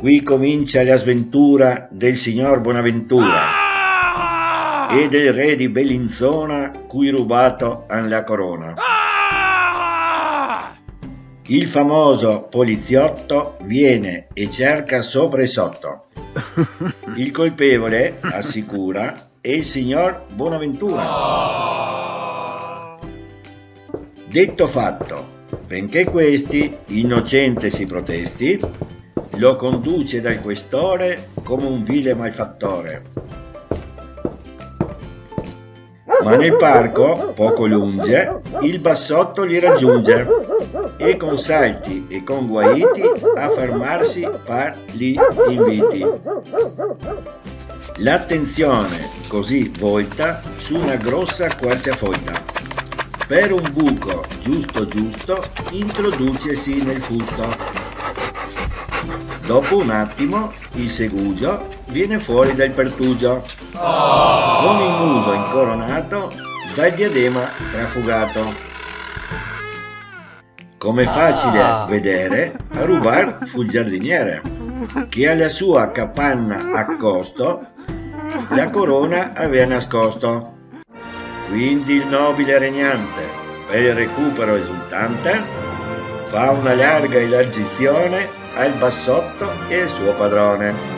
ricomincia la sventura del signor Bonaventura e del re di Bellinzona cui rubato han la corona. Il famoso poliziotto viene e cerca sopra e sotto. Il colpevole, assicura, è il signor Bonaventura. Detto fatto, benché questi, innocente si protesti, lo conduce dal questore come un vile malfattore. Ma nel parco, poco lunge, il bassotto li raggiunge e con salti e con guaiti a fermarsi par li inviti. L'attenzione così volta su una grossa querciafoita. Per un buco giusto giusto introducesi nel fusto. Dopo un attimo il segugio viene fuori dal pertugio, con il muso incoronato dal diadema trafugato. Come facile Ah. vedere, a rubar fu il giardiniere, che alla sua capanna accosto la corona aveva nascosto. Quindi il nobile regnante, per il recupero esultante, fa una larga elargizione al bassotto e al suo padrone.